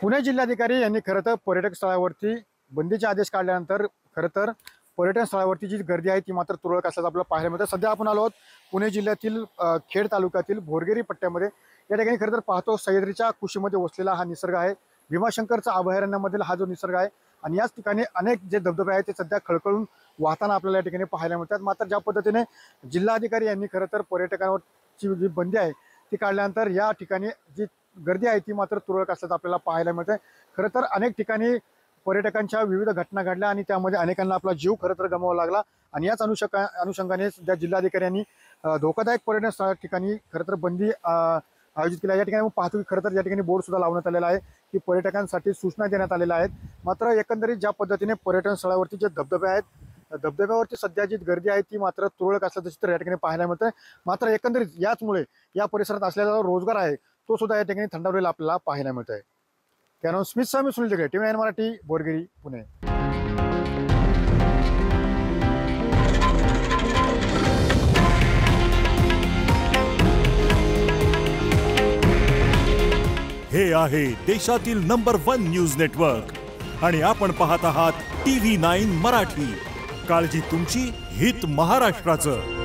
पुणे जिल्हाधिकारी यांनी खरं तर पर्यटक स्थळावरती बंदीचे आदेश काढल्यानंतर खरं तर पर्यटन स्थळावरती जी गर्दी आहे ती मात्र तुरळक असल्याचं आपल्याला पाहायला मिळतं. सध्या आपण आलो आहोत पुणे जिल्ह्यातील खेड तालुक्यातील भोरगेरी पट्ट्यामध्ये. या ठिकाणी खरं तर पाहतो सह्याद्रीच्या कुशीमध्ये वसलेला हा निसर्ग आहे. भीमाशंकरचा अभयारण्यामधील हा जो निसर्ग आहे आणि याच ठिकाणी अनेक जे धबधबे आहेत ते सध्या खळखळून वाहताना आपल्याला या ठिकाणी पाहायला मिळतात. मात्र ज्या पद्धतीने जिल्हाधिकारी यांनी खरं तर पर्यटकांवरची जी बंदी आहे ती काढल्यानंतर या ठिकाणी जी गर्दी आहे ती मात्र तुरळक असल्याचं आपल्याला पाहायला मिळतंय. खरं तर अनेक ठिकाणी पर्यटकांच्या विविध घटना घडल्या आणि त्यामध्ये अनेकांना आपला जीव खरं तर गमावा लागला. आणि याच अनुषंगा अनुषंगाने ज्या जिल्हाधिकाऱ्यांनी धोकादायक पर्यटन स्थळ ठिकाणी खरं तर बंदी आयोजित केली या ठिकाणी पाहतो की खरं तर या ठिकाणी बोर्ड सुद्धा लावण्यात आलेला आहे की पर्यटकांसाठी सूचना देण्यात आलेल्या आहेत. मात्र एकंदरीत ज्या पद्धतीने पर्यटन स्थळावरती जे धबधबे आहेत धबधब्यावरती सध्या जी गर्दी आहे ती मात्र तुरळक असल्याचं चित्र या ठिकाणी पाहायला मिळतं मात्र एकंदरीत याचमुळे या परिसरात असलेला रोजगार आहे तो सुद्धा या ठिकाणी थंडावलेला आपल्याला पाहायला मिळत आहे कॅनॉन स्मिथ स्वामी सुनील जगडे टीव्ही नाईन मराठी बोरगिरी पुणे. हे आहे देशातील नंबर वन न्यूज नेटवर्क आणि आपण पाहत आहात टीव्ही नाईन मराठी. काळजी तुमची हित महाराष्ट्राचं.